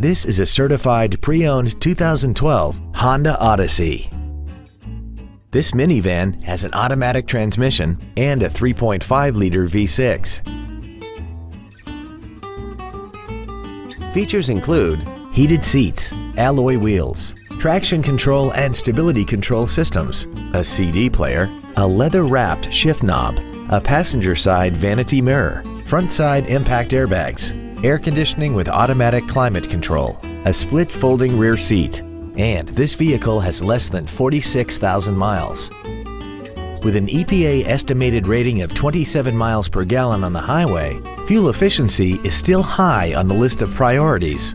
This is a certified pre-owned 2012 Honda Odyssey. This minivan has an automatic transmission and a 3.5-liter V6. Features include heated seats, alloy wheels, traction control and stability control systems, a CD player, a leather-wrapped shift knob, a passenger side vanity mirror, front side impact airbags, air conditioning with automatic climate control, a split folding rear seat, and this vehicle has less than 46,000 miles. With an EPA estimated rating of 27 miles per gallon on the highway, fuel efficiency is still high on the list of priorities.